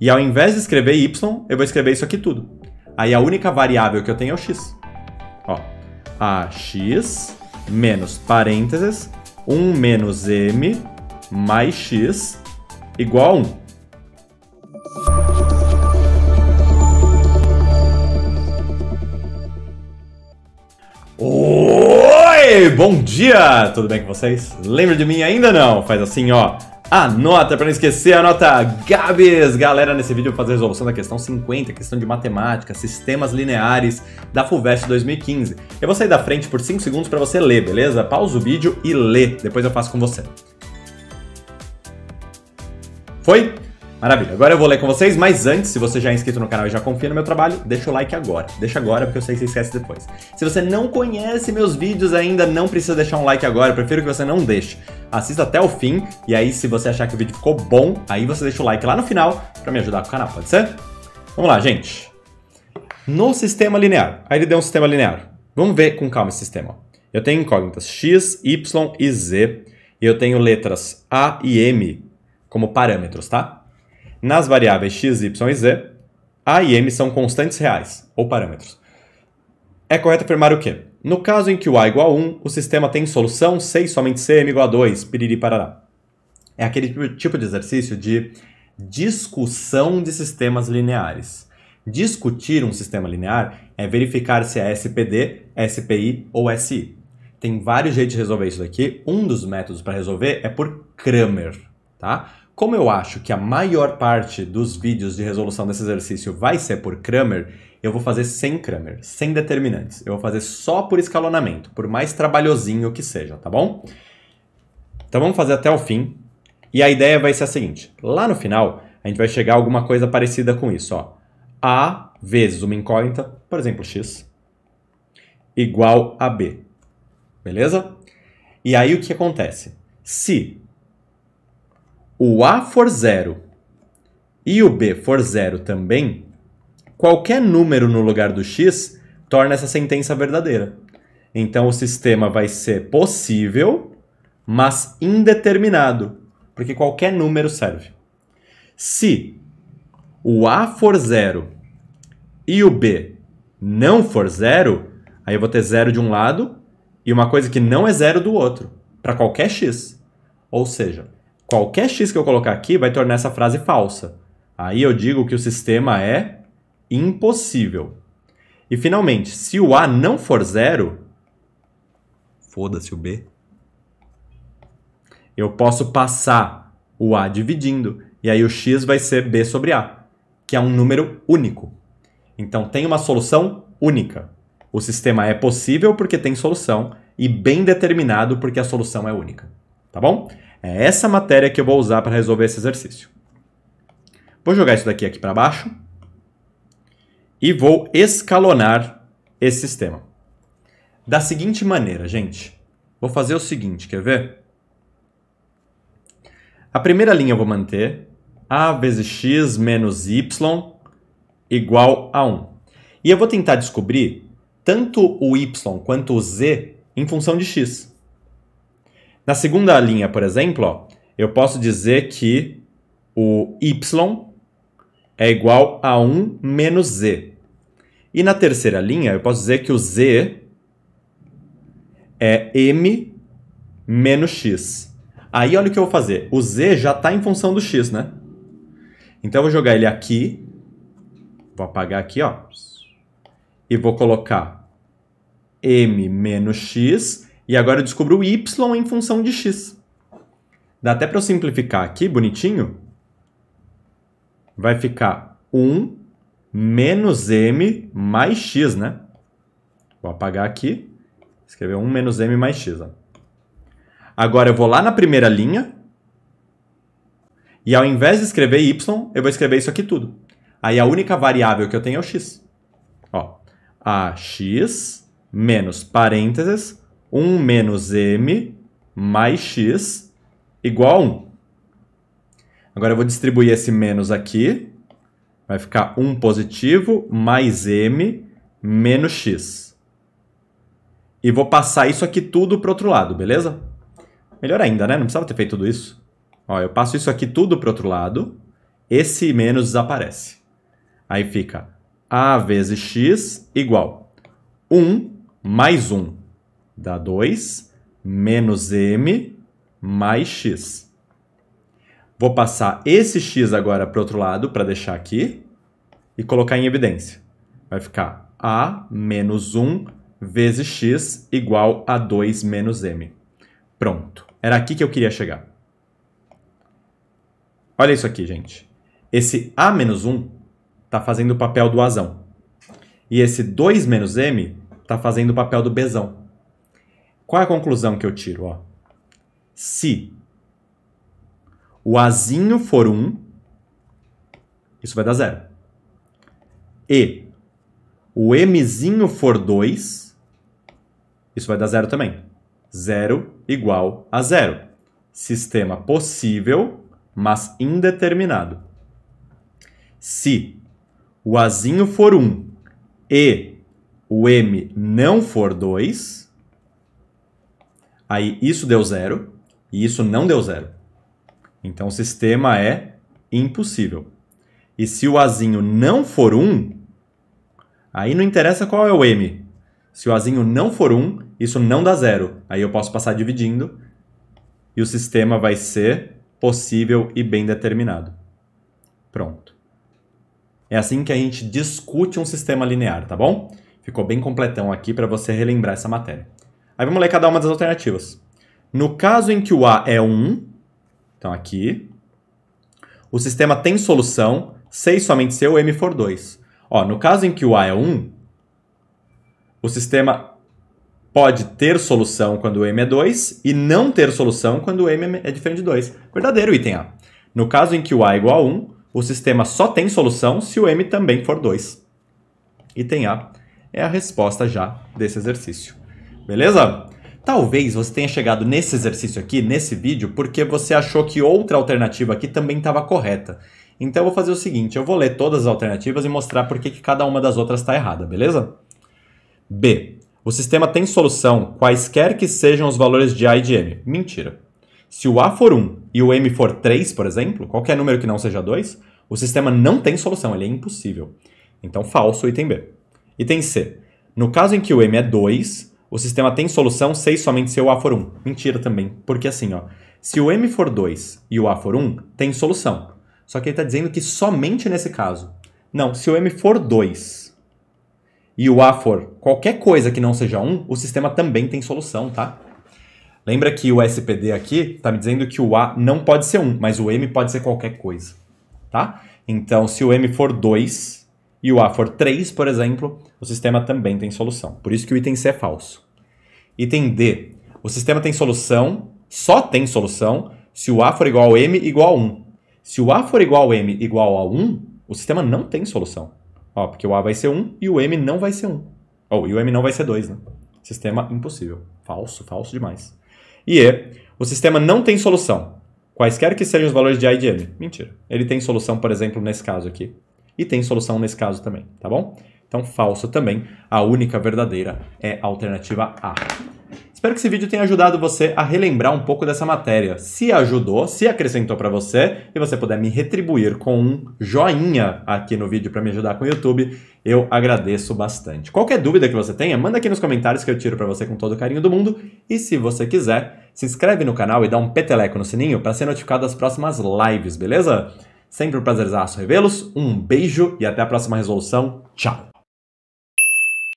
E ao invés de escrever y, eu vou escrever isso aqui tudo. Aí a única variável que eu tenho é o x. Ó, ax menos parênteses 1 menos m mais x igual a 1. Oi, bom dia! Tudo bem com vocês? Lembra de mim ainda não? Faz assim, ó. Anota para não esquecer, anota Gabs! Galera, nesse vídeo eu vou fazer a resolução da questão 50, questão de matemática, sistemas lineares da FUVEST 2015. Eu vou sair da frente por 5 segundos para você ler, beleza? Pausa o vídeo e lê, depois eu faço com você. Foi? Maravilha, agora eu vou ler com vocês, mas antes, se você já é inscrito no canal e já confia no meu trabalho, deixa o like agora. Deixa agora, porque eu sei que você esquece depois. Se você não conhece meus vídeos ainda, não precisa deixar um like agora, eu prefiro que você não deixe. Assista até o fim, e aí se você achar que o vídeo ficou bom, aí você deixa o like lá no final para me ajudar com o canal, pode ser? Vamos lá, gente. No sistema linear, aí ele deu um sistema linear. Vamos ver com calma esse sistema. Eu tenho incógnitas x, y e z, e eu tenho letras a e m como parâmetros, tá? Nas variáveis x, y e z, a e m são constantes reais, ou parâmetros. É correto afirmar o quê? No caso em que o a igual a 1, o sistema tem solução C e somente C, m igual a 2, piriri parará. É aquele tipo de exercício de discussão de sistemas lineares. Discutir um sistema linear é verificar se é SPD, SPI ou SI. Tem vários jeitos de resolver isso daqui. Um dos métodos para resolver é por Kramer, tá? Como eu acho que a maior parte dos vídeos de resolução desse exercício vai ser por Kramer, eu vou fazer sem Kramer, sem determinantes. Eu vou fazer só por escalonamento, por mais trabalhosinho que seja, tá bom? Então vamos fazer até o fim. E a ideia vai ser a seguinte: lá no final, a gente vai chegar a alguma coisa parecida com isso, ó. A vezes uma incógnita, por exemplo, x, igual a b. Beleza? E aí o que acontece? Se o A for zero e o B for zero também, qualquer número no lugar do x torna essa sentença verdadeira. Então o sistema vai ser possível, mas indeterminado, porque qualquer número serve. Se o A for zero e o B não for zero, aí eu vou ter zero de um lado e uma coisa que não é zero do outro, para qualquer x. Ou seja, qualquer x que eu colocar aqui vai tornar essa frase falsa. Aí eu digo que o sistema é impossível. E finalmente, se o A não for zero, foda-se o B, eu posso passar o A dividindo. E aí o x vai ser B sobre A, que é um número único. Então tem uma solução única. O sistema é possível porque tem solução e bem determinado porque a solução é única. Tá bom? É essa matéria que eu vou usar para resolver esse exercício. Vou jogar isso daqui aqui para baixo e vou escalonar esse sistema. Da seguinte maneira, gente. Vou fazer o seguinte, quer ver? A primeira linha eu vou manter a vezes x menos y igual a 1. E eu vou tentar descobrir tanto o y quanto o z em função de x. Na segunda linha, por exemplo, ó, eu posso dizer que o y é igual a 1 menos z. E na terceira linha, eu posso dizer que o z é m menos x. Aí olha o que eu vou fazer. O z já está em função do x, né? Então eu vou jogar ele aqui. Vou apagar aqui, ó. E vou colocar m menos x e agora eu descubro o y em função de x. Dá até para eu simplificar aqui, bonitinho. Vai ficar 1 menos m mais x, né? Vou apagar aqui. Escrever 1 menos m mais x. Ó. Agora eu vou lá na primeira linha. E ao invés de escrever y, eu vou escrever isso aqui tudo. Aí a única variável que eu tenho é o x. Ó, ax menos parênteses 1 menos m mais x igual a 1. Agora eu vou distribuir esse menos aqui. Vai ficar 1 positivo mais m menos x. E vou passar isso aqui tudo para o outro lado, beleza? Melhor ainda, né? Não precisava ter feito tudo isso. Ó, eu passo isso aqui tudo para o outro lado. esse menos desaparece. Aí fica A vezes x igual 1 mais 1 dá 2, menos m mais x. Vou passar esse x agora para o outro lado para deixar aqui e colocar em evidência. Vai ficar a menos 1 vezes x igual a 2 menos m. Pronto. Era aqui que eu queria chegar. Olha isso aqui, gente. Esse a menos 1 está fazendo o papel do azão. E esse 2 menos m está fazendo o papel do bezão. Qual é a conclusão que eu tiro? Ó? Se o azinho for 1, isso vai dar zero. E o mzinho for 2, isso vai dar zero também. Zero igual a zero. Sistema possível, mas indeterminado. Se o azinho for 1 e o m não for 2, aí isso deu zero e isso não deu zero. Então o sistema é impossível. E se o azinho não for 1, aí não interessa qual é o m. Se o azinho não for 1, isso não dá zero. Aí eu posso passar dividindo e o sistema vai ser possível e bem determinado. Pronto. É assim que a gente discute um sistema linear, tá bom? Ficou bem completão aqui para você relembrar essa matéria. Aí vamos ler cada uma das alternativas. No caso em que o A é 1, então aqui, o sistema tem solução se e somente se o M for 2. Ó, no caso em que o A é 1, o sistema pode ter solução quando o M é 2 e não ter solução quando o M é diferente de 2. Verdadeiro item A. No caso em que o A é igual a 1, o sistema só tem solução se o M também for 2. Item A é a resposta já desse exercício. Beleza? Talvez você tenha chegado nesse exercício aqui, nesse vídeo, porque você achou que outra alternativa aqui também estava correta. Então eu vou fazer o seguinte, eu vou ler todas as alternativas e mostrar por que cada uma das outras está errada, beleza? B. O sistema tem solução quaisquer que sejam os valores de A e de M. Mentira. Se o A for 1 e o M for 3, por exemplo, qualquer número que não seja 2, o sistema não tem solução, ele é impossível. Então, falso item B. Item C. No caso em que o M é 2, o sistema tem solução se e somente se o A for 1. Mentira também, porque assim, ó, se o M for 2 e o A for 1, tem solução. Só que ele está dizendo que somente nesse caso. Não, se o M for 2 e o A for qualquer coisa que não seja 1, o sistema também tem solução, tá? Lembra que o SPD aqui está me dizendo que o A não pode ser 1, mas o M pode ser qualquer coisa, tá? Então, se o M for 2 e o A for 3, por exemplo, o sistema também tem solução. Por isso que o item C é falso. Item D. O sistema tem solução, só tem solução, se o A for igual ao M igual a 1. Se o A for igual ao M igual a 1, o sistema não tem solução. Ó, porque o A vai ser 1 e o M não vai ser 1. Oh, e o M não vai ser 2, né? Sistema impossível. Falso, falso demais. E E, o sistema não tem solução. Quaisquer que sejam os valores de A e de M. Mentira. Ele tem solução, por exemplo, nesse caso aqui. E tem solução nesse caso também, tá bom? Então, falso também. A única verdadeira é a alternativa A. Espero que esse vídeo tenha ajudado você a relembrar um pouco dessa matéria. Se ajudou, se acrescentou para você e você puder me retribuir com um joinha aqui no vídeo para me ajudar com o YouTube, eu agradeço bastante. Qualquer dúvida que você tenha, manda aqui nos comentários que eu tiro para você com todo o carinho do mundo. E se você quiser, se inscreve no canal e dá um peteleco no sininho para ser notificado das próximas lives, beleza? Sempre um prazerzaço revê-los, um beijo e até a próxima resolução. Tchau!